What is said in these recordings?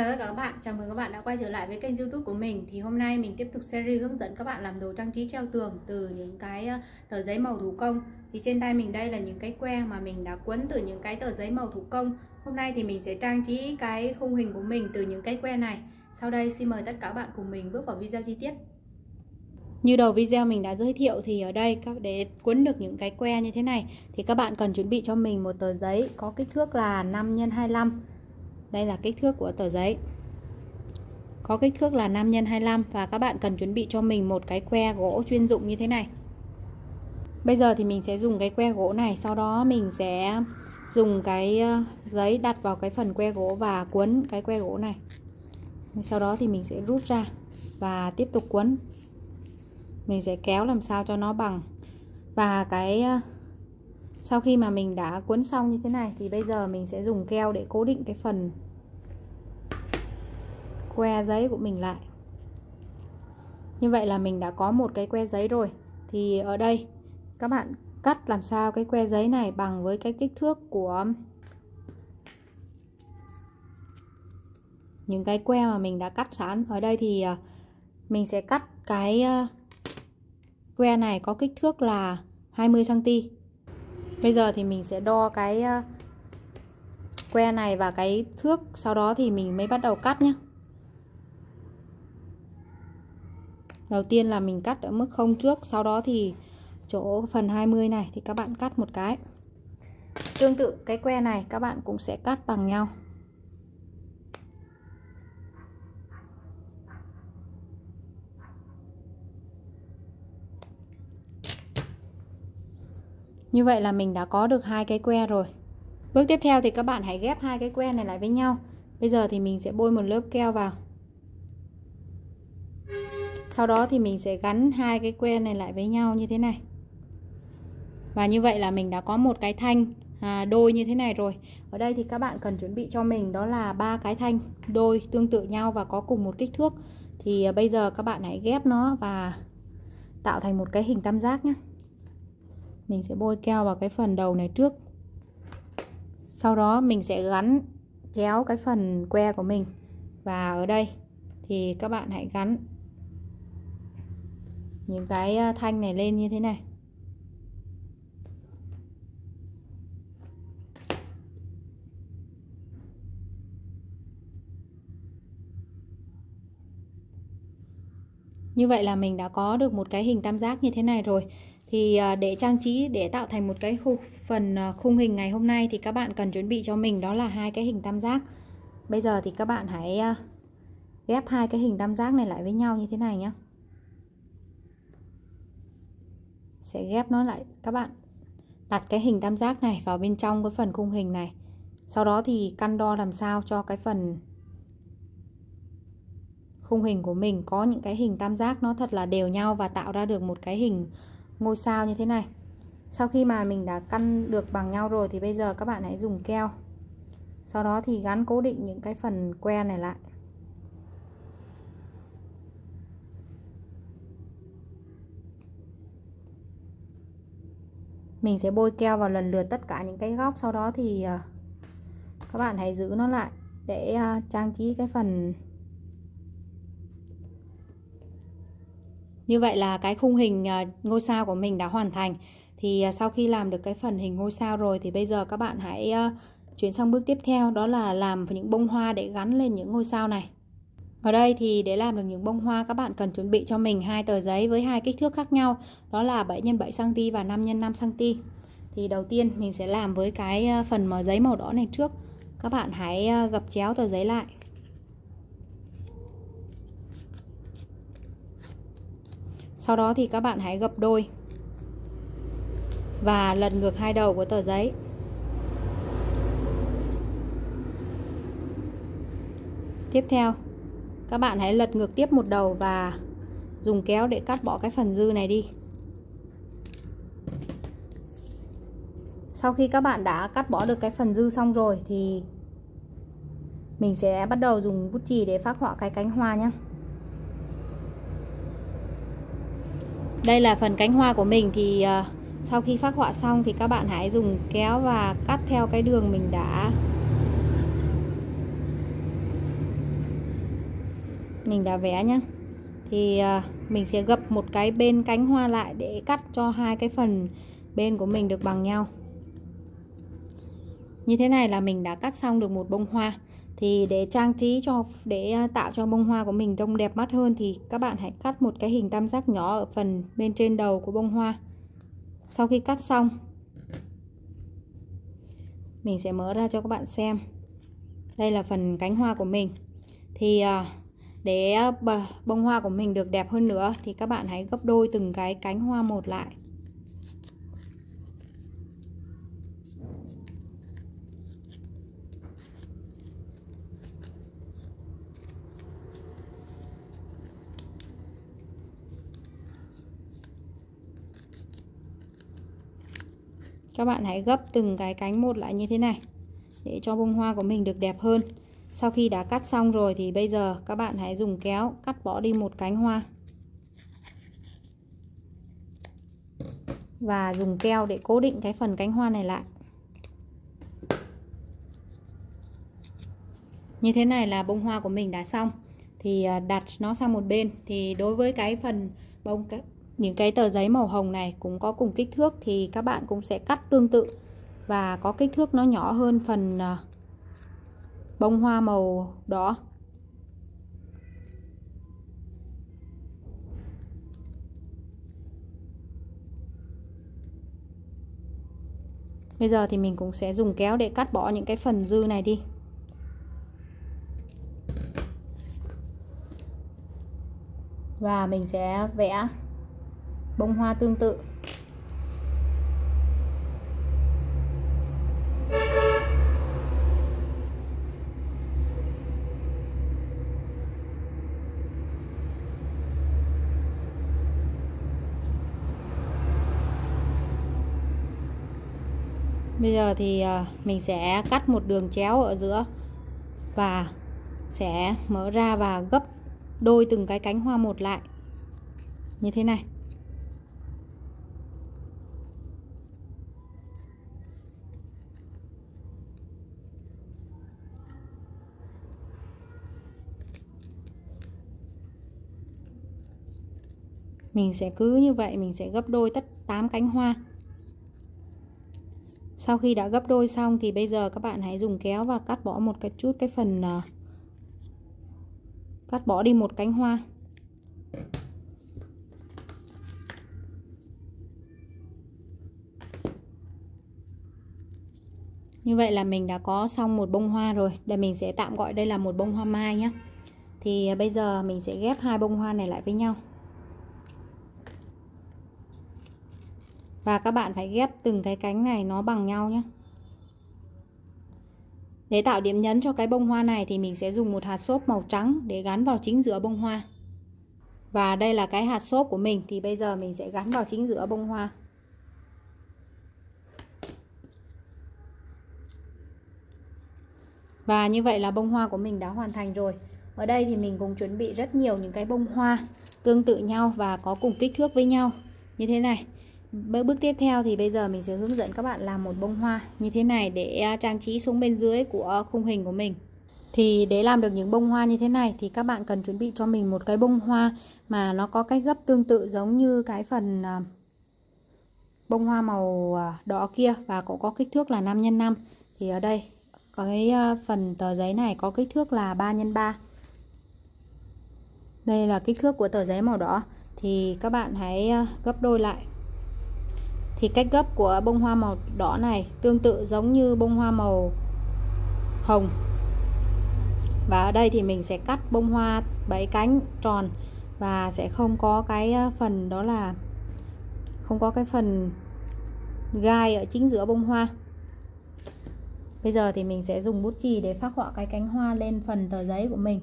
Hello các bạn, chào mừng các bạn đã quay trở lại với kênh youtube của mình. Thì hôm nay mình tiếp tục series hướng dẫn các bạn làm đồ trang trí treo tường từ những cái ờ, tờ giấy màu thủ công. Thì trên tay mình đây là những cái que mà mình đã quấn từ những cái tờ giấy màu thủ công. Hôm nay thì mình sẽ trang trí cái khung hình của mình từ những cái que này. Sau đây xin mời tất cả các bạn cùng mình bước vào video chi tiết. Như đầu video mình đã giới thiệu thì ở đây để quấn được những cái que như thế này thì các bạn cần chuẩn bị cho mình một tờ giấy có kích thước là 5 x 25 đây là kích thước của tờ giấy. Có kích thước là 5 x 25 và các bạn cần chuẩn bị cho mình một cái que gỗ chuyên dụng như thế này. Bây giờ thì mình sẽ dùng cái que gỗ này, sau đó mình sẽ dùng cái ờ, giấy đặt vào cái phần que gỗ và cuốn cái que gỗ này. Sau đó thì mình sẽ rút ra và tiếp tục cuốn. Mình sẽ kéo làm sao cho nó bằng. Và cái ờ, sau khi mà mình đã cuốn xong như thế này thì bây giờ mình sẽ dùng keo để cố định cái phần que giấy của mình lại. Như vậy là mình đã có một cái que giấy rồi. Thì ở đây, các bạn cắt làm sao cái que giấy này bằng với cái kích thước của những cái que mà mình đã cắt sẵn. Ở đây thì à, mình sẽ cắt cái à, que này có kích thước là 20 cm bây giờ thì mình sẽ đo cái à, que này và cái thước sau đó thì mình mới bắt đầu cắt nhé đầu tiên là mình cắt ở mức không trước, sau đó thì chỗ phần 20 này thì các bạn cắt một cái tương tự cái que này, các bạn cũng sẽ cắt bằng nhau Như vậy là mình đã có được hai cái que rồi. Bước tiếp theo thì các bạn hãy ghép hai cái que này lại với nhau. Bây giờ thì mình sẽ bôi một lớp keo vào. Sau đó thì mình sẽ gắn hai cái que này lại với nhau như thế này. Và như vậy là mình đã có một cái thanh à, đôi như thế này rồi. Ở đây thì các bạn cần chuẩn bị cho mình đó là ba cái thanh đôi tương tự nhau và có cùng một kích thước. Thì à, bây giờ các bạn hãy ghép nó và tạo thành một cái hình tam giác nhé mình sẽ bôi keo vào cái phần đầu này trước sau đó mình sẽ gắn chéo cái phần que của mình và ở đây thì các bạn hãy gắn những cái à, thanh này lên như thế này. Như vậy là mình đã có được một cái hình tam giác như thế này rồi. Thì à, để trang trí để tạo thành một cái khu, phần à, khung hình ngày hôm nay thì các bạn cần chuẩn bị cho mình đó là hai cái hình tam giác. Bây giờ thì các bạn hãy ghép hai cái hình tam giác này lại với nhau như thế này nhé sẽ ghép nó lại. Các bạn đặt cái hình tam giác này vào bên trong cái phần khung hình này. Sau đó thì căn đo làm sao cho cái phần khung hình của mình có những cái hình tam giác nó thật là đều nhau và tạo ra được một cái hình ngôi sao như thế này. Sau khi mà mình đã căn được bằng nhau rồi thì bây giờ các bạn hãy dùng keo. Sau đó thì gắn cố định những cái phần que này lại. Mình sẽ bôi keo vào lần lượt tất cả những cái góc, sau đó thì ờ, các bạn hãy giữ nó lại để ờ, trang trí cái phần Như vậy là cái khung hình ờ, ngôi sao của mình đã hoàn thành. Thì sau khi làm được cái phần hình ngôi sao rồi thì bây giờ các bạn hãy chuyển sang bước tiếp theo, đó là làm những bông hoa để gắn lên những ngôi sao này. Ở đây thì để làm được những bông hoa các bạn cần chuẩn bị cho mình hai tờ giấy với hai kích thước khác nhau, đó là 7 x 7 cm và 5 x 5 cm. Thì đầu tiên mình sẽ làm với cái ờ, phần màu giấy màu đỏ này trước. Các bạn hãy ờ, gập chéo tờ giấy lại. sau đó thì các bạn hãy gập đôi và lật ngược hai đầu của tờ giấy tiếp theo các bạn hãy lật ngược tiếp một đầu và dùng kéo để cắt bỏ cái phần dư này đi. Sau khi các bạn đã cắt bỏ được cái phần dư xong rồi thì mình sẽ bắt đầu dùng bút chì để phác họa cái cánh hoa nhé đây là phần cánh hoa của mình thì à, sau khi phác họa xong thì các bạn hãy dùng kéo và cắt theo cái đường mình đã mình đã vẽ nhá. Thì à, mình sẽ gập một cái bên cánh hoa lại để cắt cho hai cái phần bên của mình được bằng nhau. Như thế này là mình đã cắt xong được một bông hoa. Thì để trang trí cho, để à, tạo cho bông hoa của mình trông đẹp mắt hơn thì các bạn hãy cắt một cái hình tam giác nhỏ ở phần bên trên đầu của bông hoa. Sau khi cắt xong, mình sẽ mở ra cho các bạn xem. Đây là phần cánh hoa của mình. Thì à, để ờ, bông hoa của mình được đẹp hơn nữa thì các bạn hãy gấp đôi từng cái cánh hoa một lại. Các bạn hãy gấp từng cái cánh một lại như thế này, để cho bông hoa của mình được đẹp hơn sau khi đã cắt xong rồi thì bây giờ các bạn hãy dùng kéo cắt bỏ đi một cánh hoa. Và dùng keo để cố định cái phần cánh hoa này lại. Như thế này là bông hoa của mình đã xong. Thì à, đặt nó sang một bên. Thì đối với cái phần bông những cái tờ giấy màu hồng này cũng có cùng kích thước thì các bạn cũng sẽ cắt tương tự. Và có kích thước nó nhỏ hơn phần à, bông hoa màu đỏ. Bây giờ thì mình cũng sẽ dùng kéo để cắt bỏ những cái phần dư này đi. Và mình sẽ vẽ bông hoa tương tự. Bây giờ thì à, mình sẽ cắt một đường chéo ở giữa và sẽ mở ra và gấp đôi từng cái cánh hoa một lại. Như thế này. Mình sẽ cứ như vậy, mình sẽ gấp đôi tất 8 cánh hoa sau khi đã gấp đôi xong thì bây giờ các bạn hãy dùng kéo và cắt bỏ một cái chút cái phần uh, cắt bỏ đi một cánh hoa. Như vậy là mình đã có xong một bông hoa rồi. Để mình sẽ tạm gọi đây là một bông hoa mai nhé thì ờ, bây giờ mình sẽ ghép hai bông hoa này lại với nhau. Và các bạn phải ghép từng cái cánh này nó bằng nhau nhé. Để tạo điểm nhấn cho cái bông hoa này thì mình sẽ dùng một hạt xốp màu trắng để gắn vào chính giữa bông hoa. Và đây là cái hạt xốp của mình thì bây giờ mình sẽ gắn vào chính giữa bông hoa. Và như vậy là bông hoa của mình đã hoàn thành rồi. Ở đây thì mình cũng chuẩn bị rất nhiều những cái bông hoa tương tự nhau và có cùng kích thước với nhau. Như thế này. Bước tiếp theo thì bây giờ mình sẽ hướng dẫn các bạn làm một bông hoa như thế này để à, trang trí xuống bên dưới của khung hình của mình. Thì để làm được những bông hoa như thế này thì các bạn cần chuẩn bị cho mình một cái bông hoa mà nó có cách gấp tương tự giống như cái phần à, bông hoa màu à, đỏ kia và cũng có kích thước là 5 x 5. Thì ở đây có cái phần tờ giấy này có kích thước là 3 x 3. Đây là kích thước của tờ giấy màu đỏ thì các bạn hãy gấp đôi lại thì cách gấp của bông hoa màu đỏ này tương tự giống như bông hoa màu hồng. Và ở đây thì mình sẽ cắt bông hoa bảy cánh tròn và sẽ không có cái ờ, phần đó là, không có cái phần gai ở chính giữa bông hoa. Bây giờ thì mình sẽ dùng bút chì để phác họa cái cánh hoa lên phần tờ giấy của mình.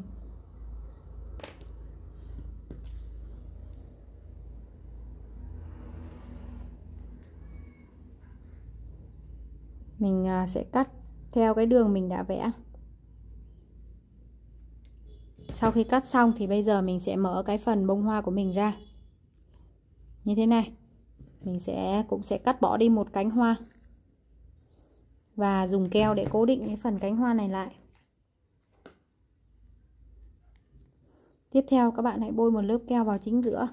Mình à, sẽ cắt theo cái đường mình đã vẽ. Sau khi cắt xong thì bây giờ mình sẽ mở cái phần bông hoa của mình ra. Như thế này. Mình sẽ, cũng sẽ cắt bỏ đi một cánh hoa. Và dùng keo để cố định cái phần cánh hoa này lại. Tiếp theo các bạn hãy bôi một lớp keo vào chính giữa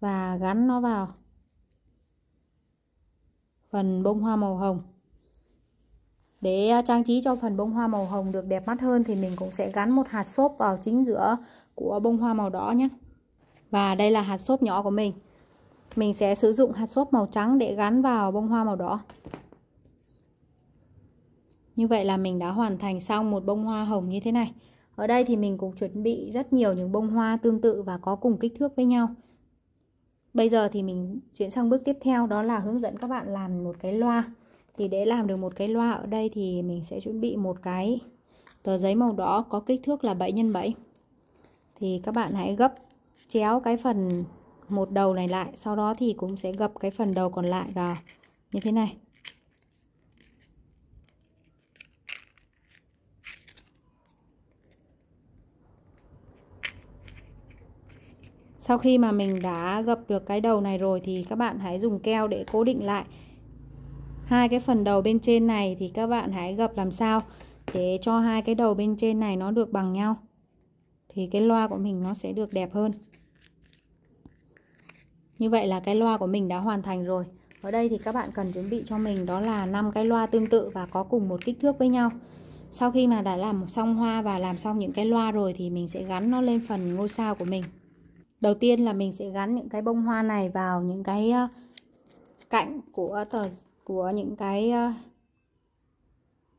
và gắn nó vào phần bông hoa màu hồng để à, trang trí cho phần bông hoa màu hồng được đẹp mắt hơn thì mình cũng sẽ gắn một hạt xốp vào chính giữa của bông hoa màu đỏ nhé. Và đây là hạt xốp nhỏ của mình. Mình sẽ sử dụng hạt xốp màu trắng để gắn vào bông hoa màu đỏ. Như vậy là mình đã hoàn thành xong một bông hoa hồng như thế này. Ở đây thì mình cũng chuẩn bị rất nhiều những bông hoa tương tự và có cùng kích thước với nhau. Bây giờ thì mình chuyển sang bước tiếp theo, đó là hướng dẫn các bạn làm một cái loa thì để làm được một cái loa ở đây thì mình sẽ chuẩn bị một cái tờ giấy màu đỏ có kích thước là 7 x 7 thì các bạn hãy gấp chéo cái phần một đầu này lại, sau đó thì cũng sẽ gập cái phần đầu còn lại vào. Như thế này. Sau khi mà mình đã gập được cái đầu này rồi thì các bạn hãy dùng keo để cố định lại hai cái phần đầu bên trên này thì các bạn hãy gập làm sao để cho hai cái đầu bên trên này nó được bằng nhau. Thì cái loa của mình nó sẽ được đẹp hơn. Như vậy là cái loa của mình đã hoàn thành rồi. Ở đây thì các bạn cần chuẩn bị cho mình đó là 5 cái loa tương tự và có cùng một kích thước với nhau. Sau khi mà đã làm xong hoa và làm xong những cái loa rồi thì mình sẽ gắn nó lên phần ngôi sao của mình. Đầu tiên là mình sẽ gắn những cái bông hoa này vào những cái ờ, cạnh của tờ của những cái ờ,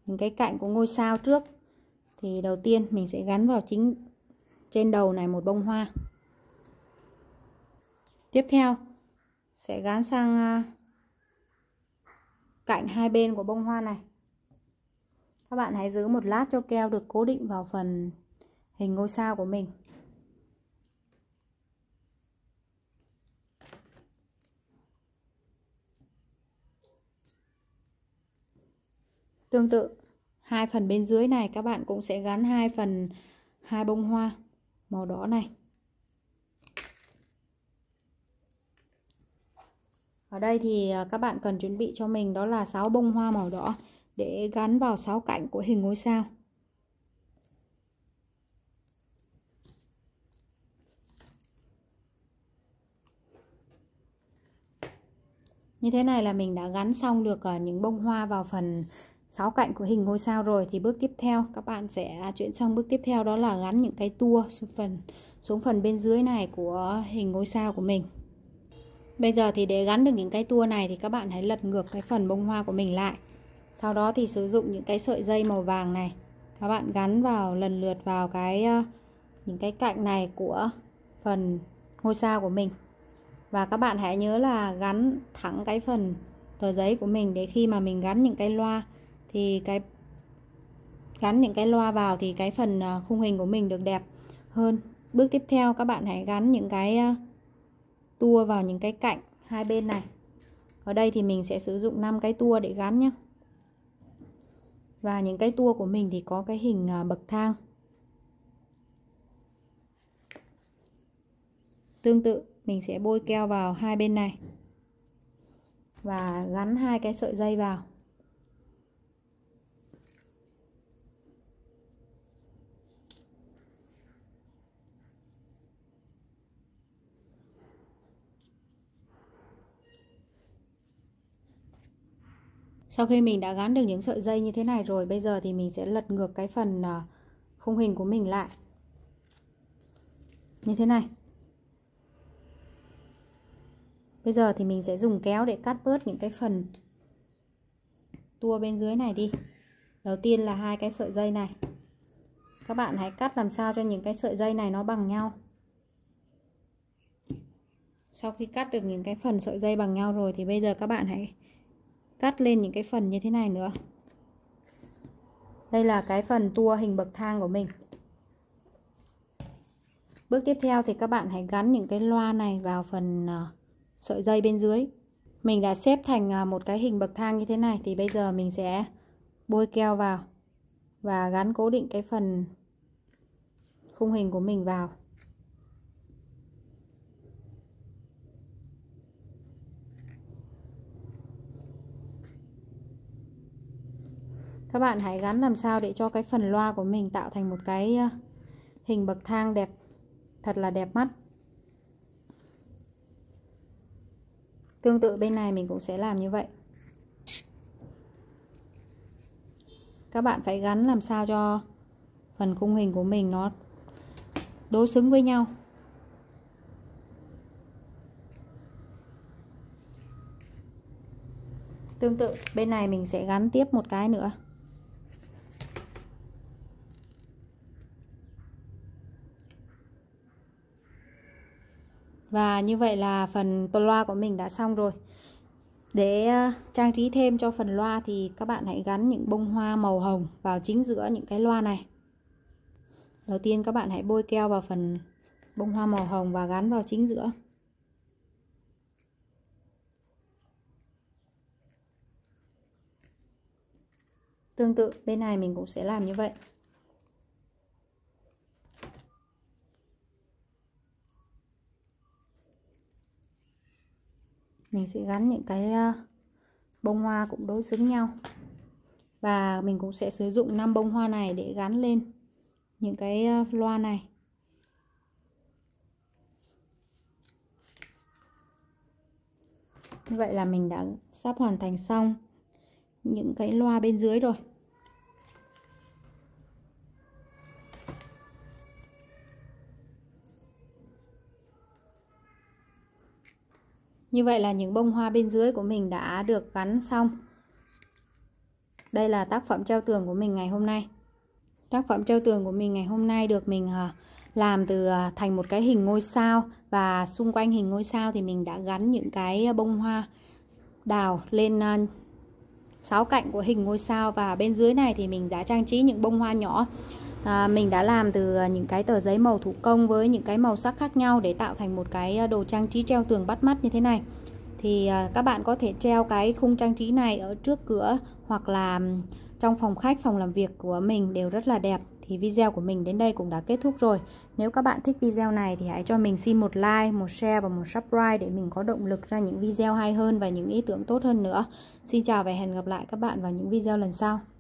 những cái cạnh của ngôi sao trước. Thì đầu tiên mình sẽ gắn vào chính trên đầu này một bông hoa. Tiếp theo, sẽ gắn sang ờ, cạnh hai bên của bông hoa này. Các bạn hãy giữ một lát cho keo được cố định vào phần hình ngôi sao của mình. Tương tự, hai phần bên dưới này các bạn cũng sẽ gắn hai phần hai bông hoa màu đỏ này. Ở đây thì à, các bạn cần chuẩn bị cho mình đó là 6 bông hoa màu đỏ để gắn vào 6 cạnh của hình ngôi sao. Như thế này là mình đã gắn xong được à, những bông hoa vào phần sáu cạnh của hình ngôi sao rồi thì bước tiếp theo. Các bạn sẽ à, chuyển sang bước tiếp theo, đó là gắn những cái tua xuống phần xuống phần bên dưới này của hình ngôi sao của mình. Bây giờ thì để gắn được những cái tua này thì các bạn hãy lật ngược cái phần bông hoa của mình lại. Sau đó thì sử dụng những cái sợi dây màu vàng này. Các bạn gắn vào, lần lượt vào cái những cái cạnh này của phần ngôi sao của mình. Và các bạn hãy nhớ là gắn thẳng cái phần tờ giấy của mình để khi mà mình gắn những cái loa thì cái, gắn những cái loa vào thì cái phần ờ, khung hình của mình được đẹp hơn. Bước tiếp theo, các bạn hãy gắn những cái ờ, tua vào những cái cạnh hai bên này. Ở đây thì mình sẽ sử dụng 5 cái tua để gắn nhé và những cái tua của mình thì có cái hình ờ, bậc thang. Tương tự, mình sẽ bôi keo vào hai bên này. Và gắn hai cái sợi dây vào. Sau khi mình đã gắn được những sợi dây như thế này rồi, Bây giờ thì mình sẽ lật ngược cái phần à, khung hình của mình lại. Như thế này. Bây giờ thì mình sẽ dùng kéo để cắt bớt những cái phần tua bên dưới này đi. Đầu tiên là hai cái sợi dây này. Các bạn hãy cắt làm sao cho những cái sợi dây này nó bằng nhau. Sau khi cắt được những cái phần sợi dây bằng nhau rồi thì bây giờ các bạn hãy cắt lên những cái phần như thế này nữa. Đây là cái phần tua hình bậc thang của mình. Bước tiếp theo thì các bạn hãy gắn những cái loa này vào phần ờ, sợi dây bên dưới. Mình đã xếp thành ờ, một cái hình bậc thang như thế này thì bây giờ mình sẽ bôi keo vào và gắn cố định cái phần khung hình của mình vào. Các bạn hãy gắn làm sao để cho cái phần loa của mình tạo thành một cái ờ, hình bậc thang đẹp, thật là đẹp mắt. Tương tự bên này mình cũng sẽ làm như vậy. Các bạn phải gắn làm sao cho phần khung hình của mình nó đối xứng với nhau. Tương tự, bên này mình sẽ gắn tiếp một cái nữa. Và như vậy là phần tôn loa của mình đã xong rồi. Để ờ, trang trí thêm cho phần loa thì các bạn hãy gắn những bông hoa màu hồng vào chính giữa những cái loa này. Đầu tiên các bạn hãy bôi keo vào phần bông hoa màu hồng và gắn vào chính giữa. Tương tự, bên này mình cũng sẽ làm như vậy. Mình sẽ gắn những cái ờ, bông hoa cũng đối xứng nhau. Và mình cũng sẽ sử dụng 5 bông hoa này để gắn lên những cái ờ, loa này. Như vậy là mình đã sắp hoàn thành xong những cái loa bên dưới rồi. Như vậy là những bông hoa bên dưới của mình đã được gắn xong. Đây là tác phẩm treo tường của mình ngày hôm nay. Tác phẩm treo tường của mình ngày hôm nay được mình à, làm từ à, thành một cái hình ngôi sao và xung quanh hình ngôi sao thì mình đã gắn những cái bông hoa đào lên à, sáu cạnh của hình ngôi sao và bên dưới này thì mình đã trang trí những bông hoa nhỏ à, mình đã làm từ à, những cái tờ giấy màu thủ công với những cái màu sắc khác nhau để tạo thành một cái à, đồ trang trí treo tường bắt mắt như thế này. Thì à, các bạn có thể treo cái khung trang trí này ở trước cửa hoặc là trong phòng khách phòng làm việc của mình đều rất là đẹp. Thì video của mình đến đây cũng đã kết thúc rồi. Nếu các bạn thích video này thì hãy cho mình xin một like một share và một subscribe để mình có động lực ra những video hay hơn và những ý tưởng tốt hơn nữa. Xin chào và hẹn gặp lại các bạn vào những video lần sau.